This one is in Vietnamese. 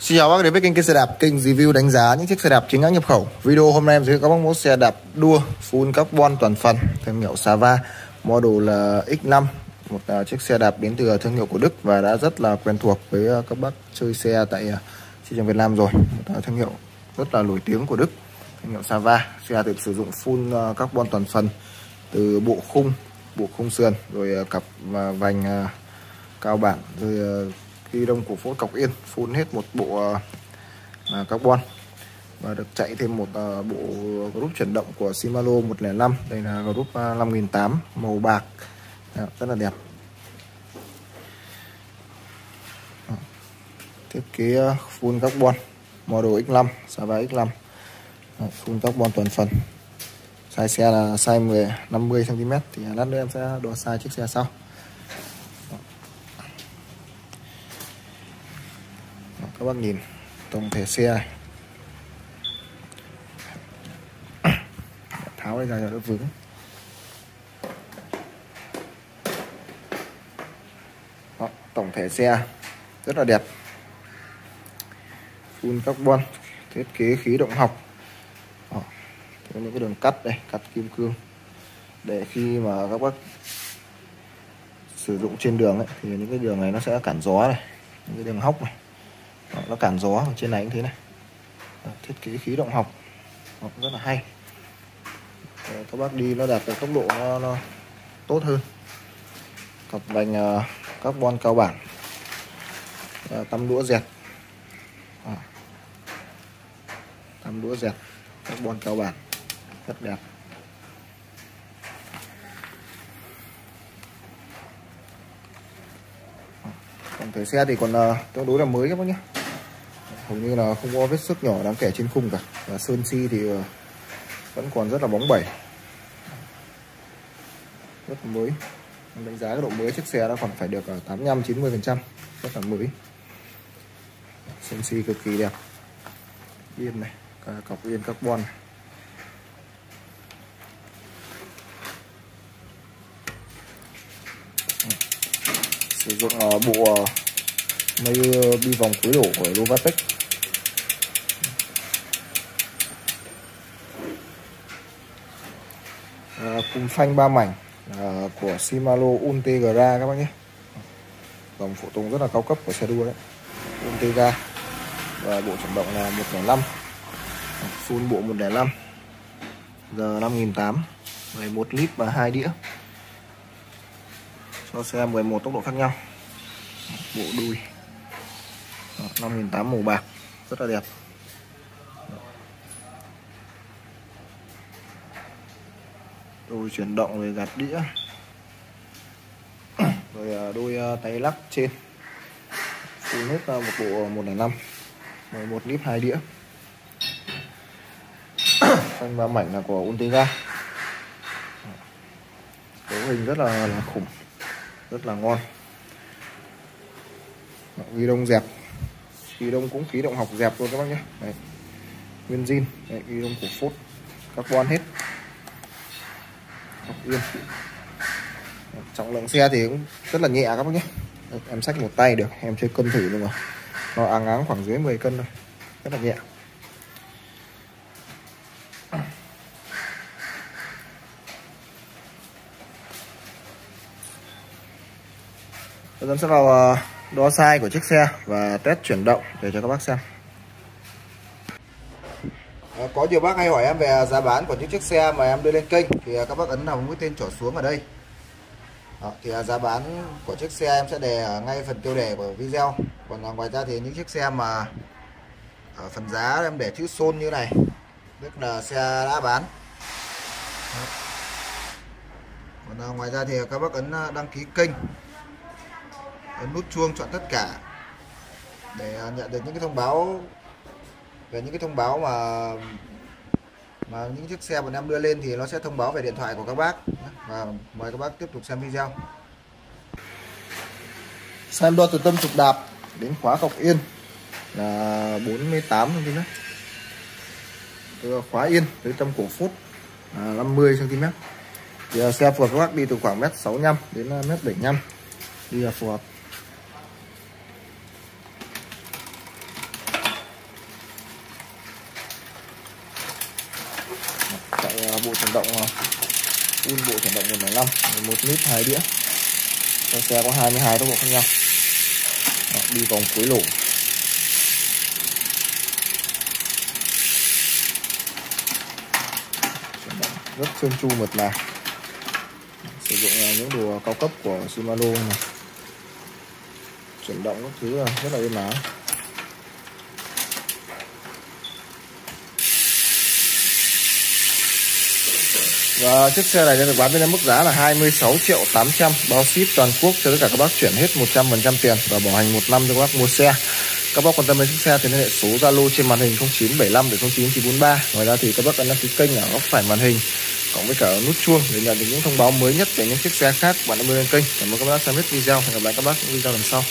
Xin chào bác đến với kênh, kênh xe đạp, kênh review đánh giá những chiếc xe đạp chính hãng nhập khẩu. Video hôm nay em giới thiệu các bác mẫu xe đạp đua full carbon toàn phần, thương hiệu Sava, model là X5, một uh, chiếc xe đạp đến từ thương hiệu của Đức và đã rất là quen thuộc với uh, các bác chơi xe tại uh, thị trường Việt Nam rồi. Một uh, thương hiệu rất là nổi tiếng của Đức, thương hiệu Sava. Xe được sử dụng full uh, carbon toàn phần từ bộ khung, bộ khung sườn, rồi uh, cặp uh, vành uh, cao bản, rồi uh, ghi đông của phốt cọc yên phun hết một bộ uh, carbon và được chạy thêm một uh, bộ group chuyển động của Shimano 105 đây là group uh, 5008 màu bạc. Đó, rất là đẹp. Đó. thiết kế uh, full carbon model X5 Sava X5 Đó, full carbon toàn phần. Size xe là size 10 50 cm thì lát nữa em sẽ đo size chiếc xe sau. Các bác nhìn tổng thể xe tháo ra cho nó vững. Đó, tổng thể xe rất là đẹp. Full carbon thiết kế khí động học. Đó, những cái đường cắt đây cắt kim cương. Để khi mà các bác sử dụng trên đường ấy, thì những cái đường này nó sẽ cản gió này những cái đường hốc này nó cản gió trên này cũng thế này. Đó, thiết kế khí động học. Đó, rất là hay. Đó, các bác đi nó đạt được tốc độ nó, nó tốt hơn. Cặp vành ờ, uh, carbon cao bản. Uh, tăm đũa dẹt. À. tăm đũa dẹt carbon cao bản. Rất đẹp. Còn thể xe thì còn uh, tương đối là mới các bác nhé hầu như là không có vết xước nhỏ đáng kể trên khung cả. Và sơn si thì ờ, vẫn còn rất là bóng bẩy. Rất là mới. Đánh giá cái độ mới chiếc xe nó còn phải được ờ, 85 90 phần trăm. Rất là mới. Sơn si cực kỳ đẹp. Yên này, cả cọc yên, carbon này. sử dụng ờ, bộ mây bi vòng cuối đổ của Lovatech uh, cùng phanh ba mảnh uh, của Shimano Ultegra các bác nhé. Dòng phụ tùng rất là cao cấp của xe đua đấy. Ultegra và bộ chuyển động là 1.5 full bộ 1.5 giờ 5008 11 lít và 2 đĩa. Cho xe 11 tốc độ khác nhau. Bộ đuôi 5008 màu bạc rất là đẹp. Đôi chuyển động rồi gạt đĩa. Rồi à, đôi à, tay lắc trên. Full hết một bộ 105 11 lít hai đĩa. Xanh ba mảnh là của Ultegra cấu hình rất là, là khủng rất là ngon. Ghi đông dẹp ghi đông cũng khí động học dẹp luôn các bác nhé. Đấy. nguyên zin ghi đông của phốt carbon hết học yên. Trọng lượng xe thì cũng rất là nhẹ các bác nhé. Em xách một tay được, em chơi cân thử luôn rồi. Nó áng áng khoảng dưới 10 cân thôi. Rất là nhẹ. Tôi sẽ vào ờ, đo size của chiếc xe và test chuyển động để cho các bác xem. Có nhiều bác hay hỏi em về giá bán của những chiếc xe mà em đưa lên kênh thì à, các bác ấn vào mũi tên trỏ xuống ở đây. Đó, thì à, giá bán của chiếc xe em sẽ đề ở ngay phần tiêu đề của video. Còn à, ngoài ra thì những chiếc xe mà ở phần giá em để chữ xôn như này tức là xe đã bán. Đó. Còn ngoài ra thì các bác ấn đăng ký kênh ấn nút chuông chọn tất cả để nhận được những cái thông báo về những cái thông báo mà mà những chiếc xe bọn em đưa lên thì nó sẽ thông báo về điện thoại của các bác. Và mời các bác tiếp tục xem video. Xem đo từ tâm trục đạp. Đến khóa cọc yên là 48 cm. Từ khóa yên tới tâm cổ phút là 50 cm. Thì xe phù hợp các bác đi từ khoảng mét 65 đến mét 75 đi là phù hợp chạy à, bộ chuyển động uh, full bộ chuyển động 1.5 1 lít hai đĩa. Trong xe có 22 tốc độ khác nhau. Đó, đi vòng cuối lỗ. Rất trơn tru mượt mà. Sử dụng à, những đồ cao cấp của Shimano này. Chuyển động các thứ rất là êm ái. Và chiếc xe này được bán với mức giá là 26 triệu 800 bao ship toàn quốc cho tất cả các bác chuyển hết 100% tiền và bảo hành một năm cho các bác mua xe. Các bác quan tâm đến chiếc xe thì liên hệ số Zalo trên màn hình 0975 để 09943. Ngoài ra thì các bác ấn đăng ký kênh ở góc phải màn hình, cộng với cả nút chuông để nhận được những thông báo mới nhất về những chiếc xe khác bạn đã mua lên kênh. Cảm ơn các bác đã xem hết video. Hẹn gặp lại các bác những video lần sau.